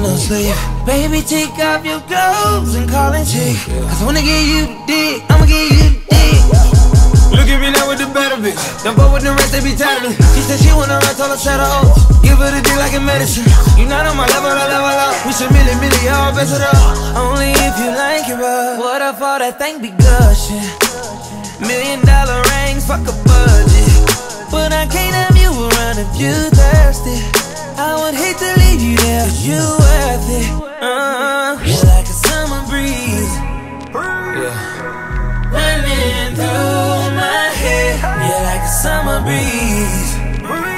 get no sleep. Baby, take off your clothes and call in sick. Cause when I get you the dick, I'ma get you the dick. Look at me now with the better bitch. Don't fuck with the rest, they be tired of me. She said she wanna run, told her set oats. Give her the dick like a medicine. You not on my level, I level up. We should milli, milli, all best it up. Only if you like it, bro. What if all that thing be gushing? Million dollar rings, fuck a budget. But I can't have you around if you thirsty. I would hate to leave you there, you You're like a summer breeze. Yeah.